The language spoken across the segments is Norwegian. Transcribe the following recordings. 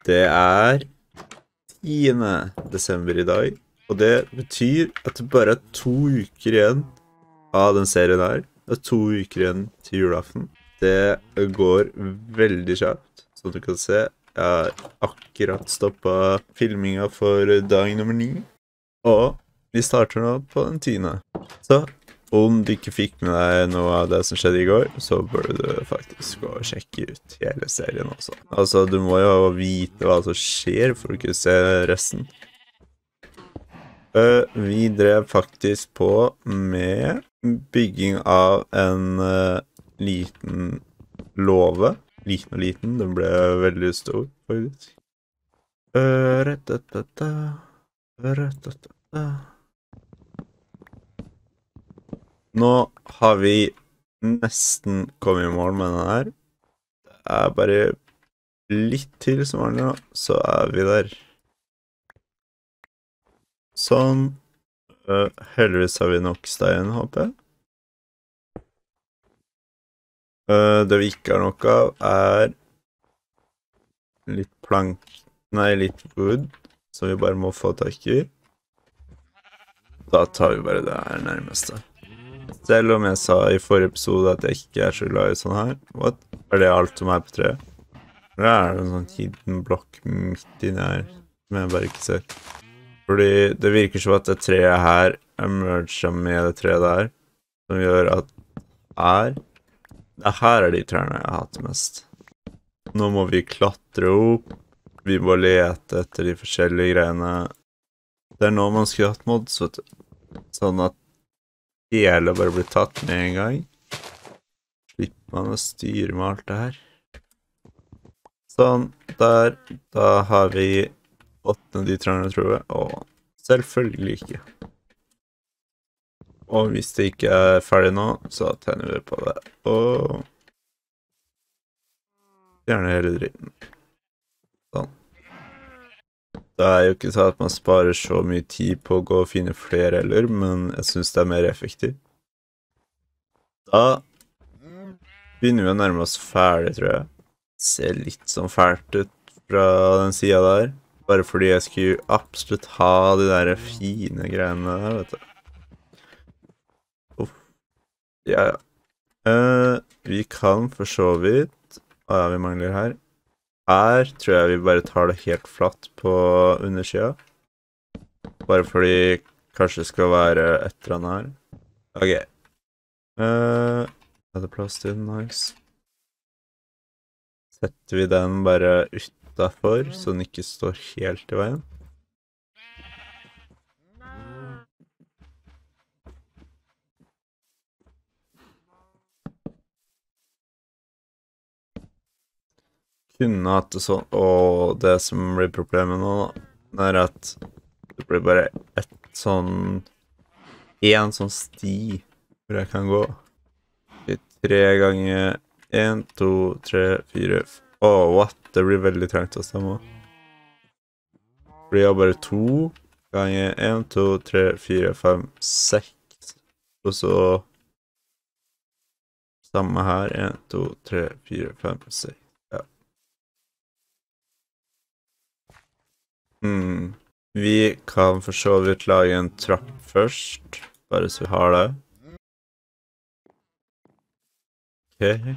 Det er 10. desember i dag, og det betyr at det bare er to uker igjen av den serien her. Det er to uker igjen til julaften. Det går veldig kjapt, som du kan se. Jeg har akkurat stoppa filminga for dag nummer ni, og vi starter nå på den tiende. Så om du ikke fikk med deg noe av det som skjedde i går, så burde du faktisk gå og sjekke ut hele serien også. Altså, du må jo vite hva som skjer for å kunne se resten. Uh, vi drev faktisk på med bygging av en uh, liten låve. Liten og liten, den ble veldig stor, faktisk. Uh. Nå har vi nesten kommet i mål med den her. Det er bare litt til som nå, så er vi der. Sånn. Uh, heldigvis har vi nok stein, håper jeg. Uh, det vi ikke har nok av, er litt plank Nei, litt wood, som vi bare må få tak i. Da tar vi bare det her nærmeste. Selv om jeg sa i forrige episode at jeg ikke er så glad i sånn her. What? Er det alt som er på treet? Eller er det en sånn hidden blokk midt inni her som jeg bare ikke ser? Fordi det virker som at det treet her emerger med det treet der, som gjør at her Det her er de trærne jeg hater mest. Nå må vi klatre opp. Vi må lete etter de forskjellige greiene. Det er nå man skulle hatt mods, vet du. Sånn at hele bare blir tatt med en gang. Slipper man å styre med alt det her. Sånn, der. Da har vi åttende de trenger tror true. Og selvfølgelig ikke. Og hvis det ikke er ferdig nå, så tenner vi på det. Og fjerner hele dritten. Sånn. Det er jo ikke sånn at man sparer så mye tid på å gå og finne flere heller, men jeg syns det er mer effektivt. Da begynner vi å nærme oss ferdig, tror jeg. Ser litt sånn fælt ut fra den sida der. Bare fordi jeg skulle absolutt ha de der fine greiene der, vet du. Uff. Ja, ja. Uh, vi kan for så vidt Å ah, ja, vi mangler her? Her tror jeg vi bare tar det helt flatt på undersida. Bare fordi kanskje det skal være et eller annet her. OK. Uh, er det plass til den? Nice. Setter vi den bare utafor, så den ikke står helt i veien. Kunne hatt det sånn Og det som blir problemet nå, er at det blir bare ett sånn Én sånn sti hvor jeg kan gå. Tre ganger én, to, tre, fire Å, oh, what? Det blir veldig trangt å stemme. Blir jeg bare to ganger én, to, tre, fire, fem, seks. Og så Samme her. Én, to, tre, fire, fem, seks. Hmm. Vi kan for så vidt lage en trapp først, bare så vi har det. OK.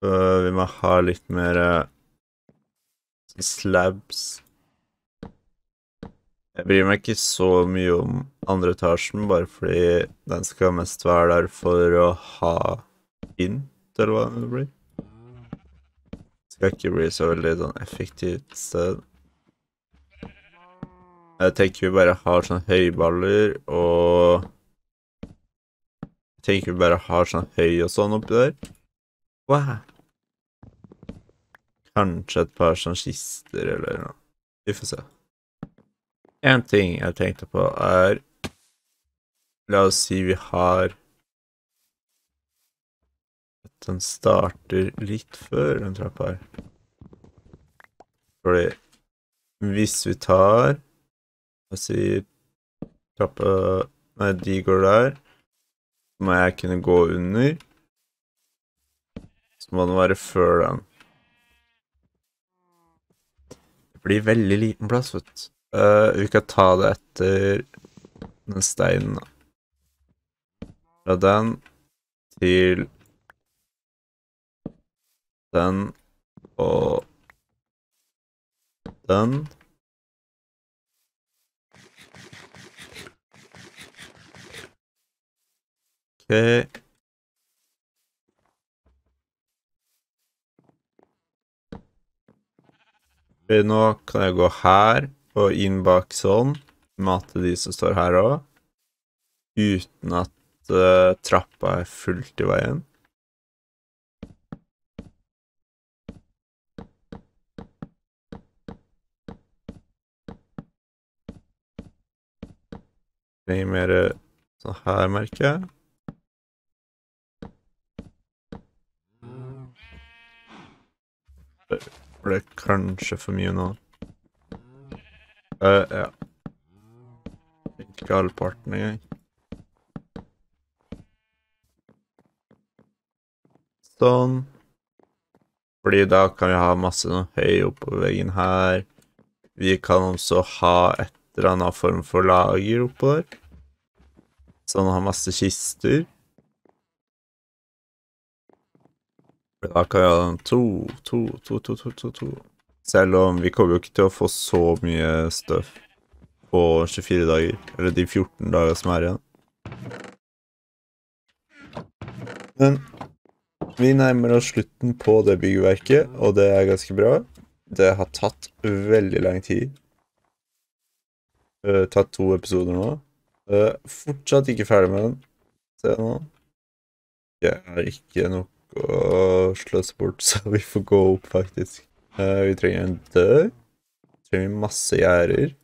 Så vi må ha litt mer uh, slabs. Jeg bryr meg ikke så mye om andre etasjen, bare fordi den skal mest være der for å ha hint, eller hva det blir skal så veldig sånn effektivt sted. Jeg tenker vi bare har sånne høyballer og Jeg tenker vi bare har sånn høy og sånn oppi der. Wow. Kanskje et par sånne kister eller noe. Vi får se. En ting jeg tenkte på, er La oss si vi har den starter litt før den trappa her. Fordi hvis vi tar og sier trappa Nei, de går der. Så må jeg kunne gå under. Så må den være før den. Det blir veldig liten plass, vet du. Eh, vi kan ta det etter den steinen, da. Fra den til den og den. OK. Ok, Nå kan jeg gå her og inn bak sånn, mate de som står her òg, uten at uh, trappa er fullt i veien. Trenger mer sånn her, merker jeg. Det ble kanskje for mye nå. Uh, ja. Ikke halvparten engang. Sånn. Fordi da kan vi ha masse noe høy oppover veggen her. Vi kan også ha et eller annen form for lager oppå der. Så han har masse kister. Da kan vi ha to, to, to, to, to, to, to. Selv om vi kommer jo ikke til å få så mye støv på 24 dager, eller de 14 dager som er igjen. Men vi nærmer oss slutten på det byggverket, og det er ganske bra. Det har tatt veldig lang tid. Uh, tatt to episoder nå. Uh, fortsatt ikke ferdig med den. Se nå. Det er ikke nok å sløse bort, så vi får gå opp, faktisk. Uh, vi trenger en dør. Vi trenger masse gjerder.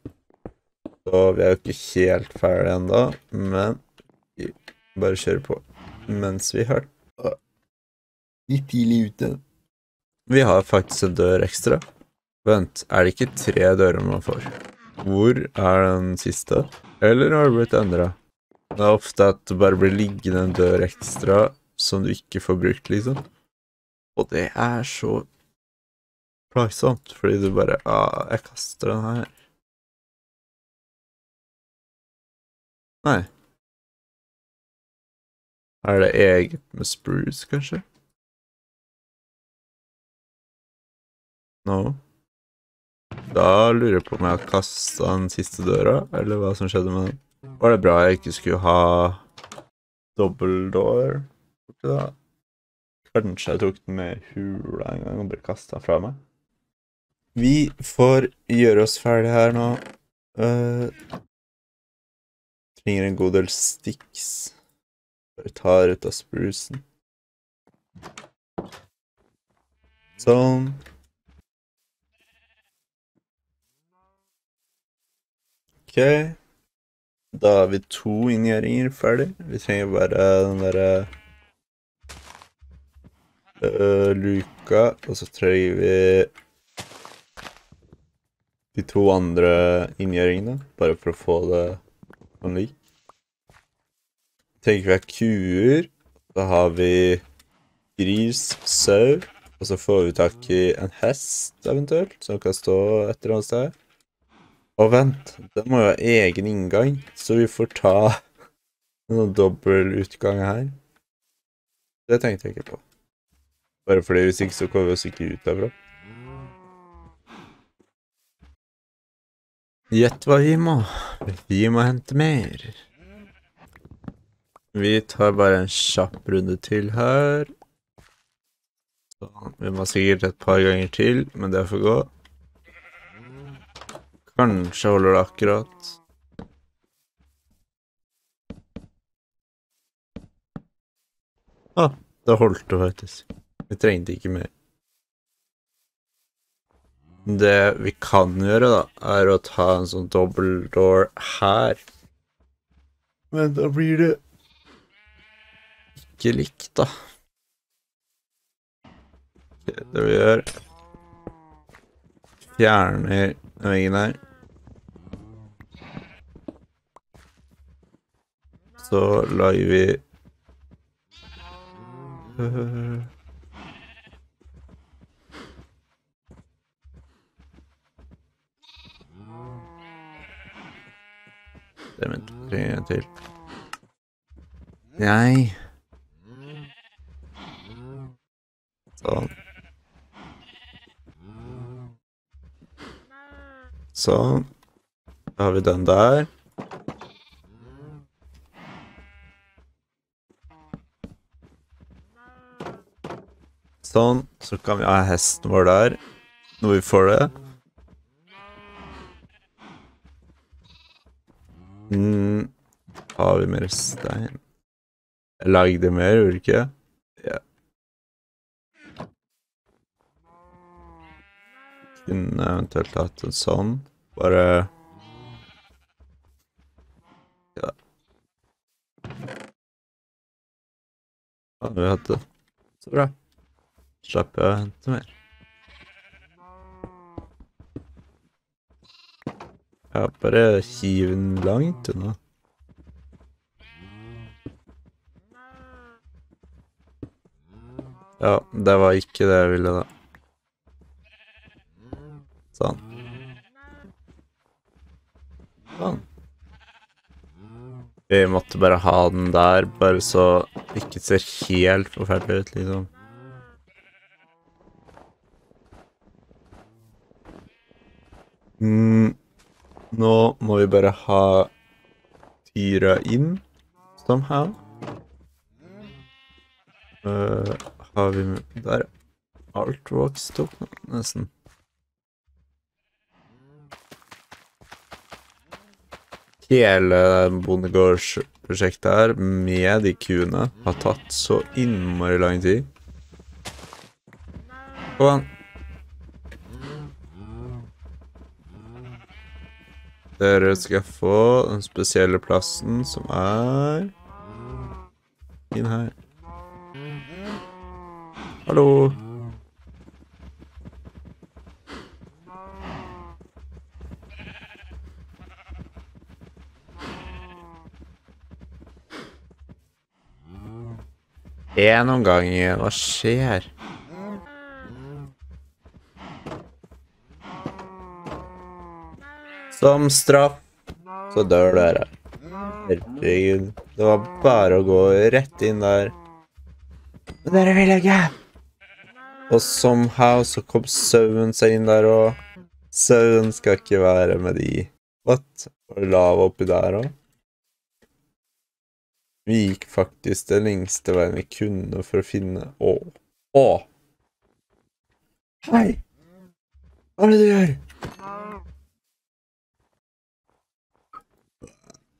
Så vi er jo ikke helt ferdige ennå, men vi bare kjører på mens vi har litt tidlig ute. Vi har faktisk en dør ekstra. Vent, er det ikke tre dører man får? Hvor er den siste? Eller har det blitt endra? Det er ofte at det bare blir liggende en dør ekstra som du ikke får brukt, liksom. Og det er så plagsomt, fordi du bare ah, jeg kaster den her. Nei. Er det eget med spruce, kanskje? No. Da lurer jeg på om jeg har kasta den siste døra, eller hva som skjedde med den. Var det bra jeg ikke skulle ha dobbeltdoor borti da? Kanskje jeg tok den med hula en gang og ble kasta fra meg. Vi får gjøre oss ferdig her nå. Uh, trenger en god del sticks. Bare tar ut av sprucen. Sånn. OK. Da har vi to inngjøringer ferdig. Vi trenger bare den derre uh, luka, og så trenger vi de to andre inngjøringene, bare for å få det sånn lik. Tenker vi har kuer. Da har vi gris, sau, og så får vi tak i en hest, eventuelt, som kan stå et eller annet sted. Og vent, det må jo ha egen inngang, så vi får ta noen dobbel utgang her. Det tenkte jeg ikke på. Bare fordi hvis ikke så kommer vi oss ikke ut derfra. Gjett hva vi må. Vi må hente mer. Vi tar bare en kjapp runde til her. Sånn. Vi må sikkert et par ganger til, men det får gå. Kanskje holder det akkurat. Ah, det holdt det faktisk. Vi trengte ikke mer. Det vi kan gjøre, da, er å ta en sånn double door her. Men da blir det ikke likt, da. Det vi gjør fjerner den veggen her. Så lager vi Det venter jeg til. Nei. Sånn. Da har vi den der. Sånn. Så kan vi ha hesten vår der når vi får det. Mm. Har vi mer stein? Jeg lagde mer, gjorde jeg ikke? Ja. Kunne eventuelt hatt en sånn. Bare Ja. Ja, vi hadde Så bra. Slapp jeg å hente mer. Ja, bare hiv den langt unna. Ja, det var ikke det jeg ville, da. Sånn. Vi måtte bare ha den der, bare så det ikke ser helt forferdelig ut, liksom. Mm. Nå må vi bare ha dyra inn, somehow. Uh, har vi Der. Alt vokst opp, nesten. Hele bondegårdsprosjektet her, med de kuene, har tatt så innmari lang tid. Kom an. Dere skal få den spesielle plassen som er inn her. Hallo. En om gangen. Hva skjer? Som straff så dør dere. Herregud. Det var bare å gå rett inn der. Men dere vil ikke! Og somehow så kom sauen seg inn der òg. Sauen skal ikke være med de. What? Var det lava oppi der òg? Vi gikk faktisk den lengste veien vi kunne for å finne Å. Å! Hei! Hva er det du gjør?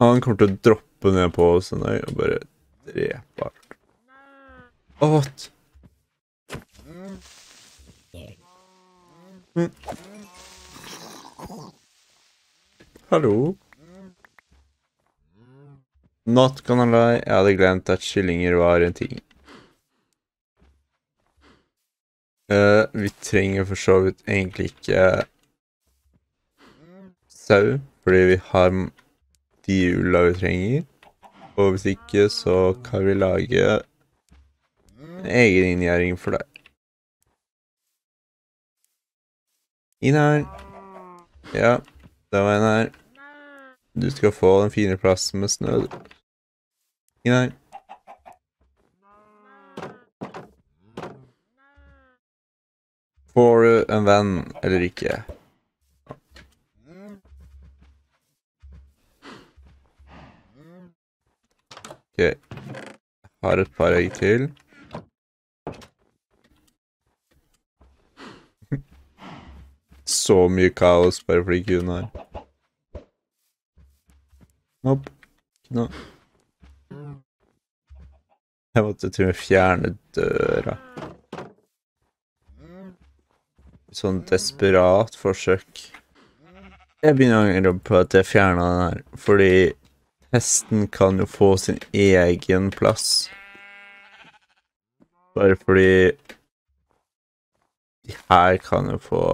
Han kommer til å droppe ned på oss en dag og bare drepe alt. What? Mm. Hallo? Not gonna lie, jeg hadde glemt at kyllinger var en ting. Uh, vi trenger for så vidt egentlig ikke sau, fordi vi har de ulla vi trenger. Og hvis ikke, så kan vi lage en egen inngjerding for deg. Inn her. Ja, det var en her. Du skal få den fine plassen med snø. Inn know. Får du en venn eller ikke? Ok. Har et par egg til. Så mye kaos bare fordi hun har. Nope. Ikke noe. Jeg måtte til og med fjerne døra. Sånn desperat forsøk. Jeg begynner å angre på at jeg fjerna den her, fordi hesten kan jo få sin egen plass. Bare fordi de her kan jo få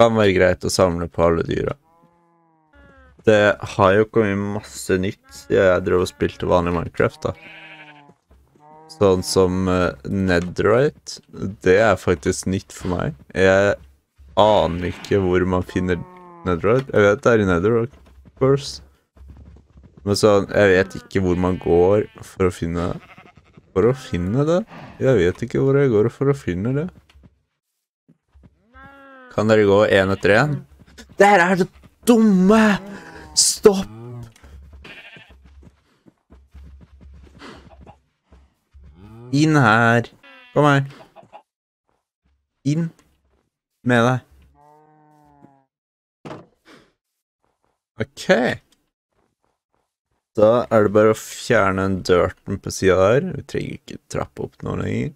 Kan være greit å samle på alle dyra. Det har jo kommet masse nytt siden jeg drev og spilte vanlig Minecraft, da. Sånn som uh, Netherite. Det er faktisk nytt for meg. Jeg aner ikke hvor man finner Netherite. Jeg vet det er i Netherite, course. Men sånn, jeg vet ikke hvor man går for å finne det. For å finne det? Jeg vet ikke hvor jeg går for å finne det. Kan dere gå én etter én? Der er det dumme! Stopp! Inn her. Kom her. Inn med deg. OK. Da er det bare å fjerne den dirten på sida der. Vi trenger ikke trappe opp noe lenger.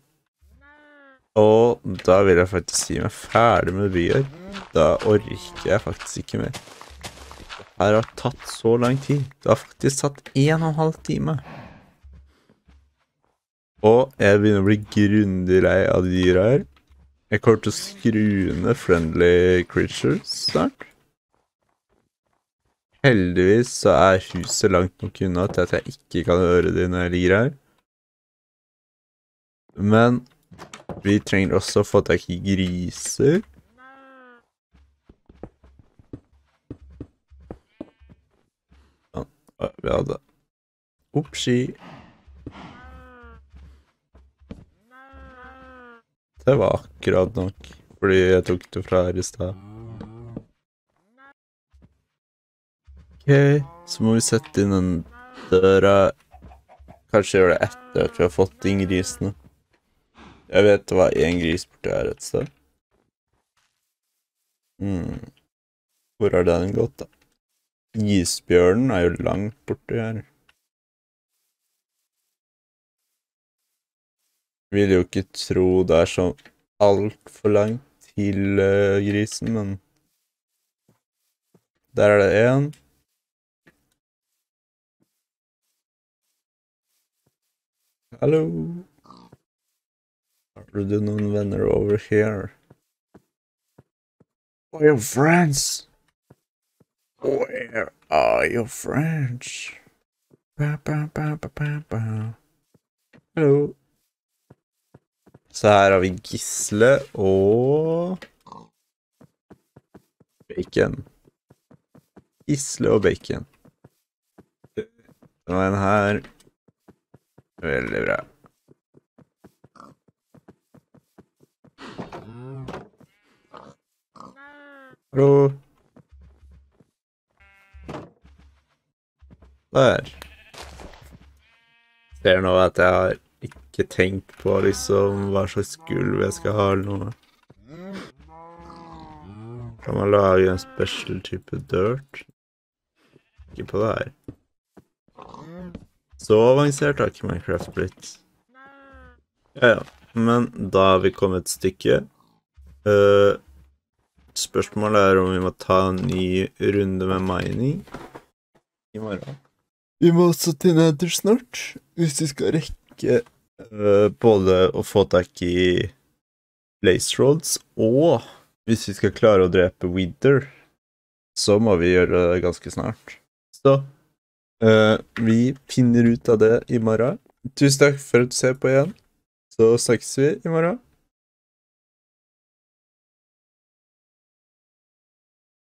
Og da vil jeg faktisk si meg ferdig med byer. Da orker jeg faktisk ikke mer. Her har tatt så lang tid. Det har faktisk tatt en og en halv time. Og jeg begynner å bli grundig lei av de dyra her. Jeg kommer til å skru ned friendly creatures snart. Heldigvis så er huset langt nok unna til at jeg ikke kan høre de når jeg ligger her. Men vi trenger også å få tak i griser. Ja, vi hadde Oppski. Det var akkurat nok, fordi jeg tok det fra her i stad. Ok, så må vi sette inn den døra. Kanskje gjøre det etter at vi har fått inn grisene. Jeg vet det var én gris borti her et sted. Mm. Hvor har den gått, da? Isbjørnen er jo langt borti her. Vil jo ikke tro det er sånn altfor langt til uh, grisen, men Der er det én. Hallo. Har du noen venner over here? Where are your friends? Where are your friends? Ba, ba, ba, ba, ba, ba. Hallo. Så her har vi Gisle og Bacon. Gisle og bacon. Og den her Veldig bra. Hallo. Der. Ser nå at jeg har ikke tenkt på liksom hva slags gulv jeg skal ha eller noe. Kan man lage en special type dirt? Ikke på det her. Så avansert har ikke Minecraft blitt. Ja, ja. Men da har vi kommet et stykke. Uh, spørsmålet er om vi må ta en ny runde med mining i morgen. Vi må også til Nether snart, hvis vi skal rekke både å få tak i Blaze Roads, og hvis vi skal klare å drepe Wither, så må vi gjøre det ganske snart. Så uh, vi finner ut av det i morgen. Tusen takk for at du ser på igjen. Så snakkes vi i morgen.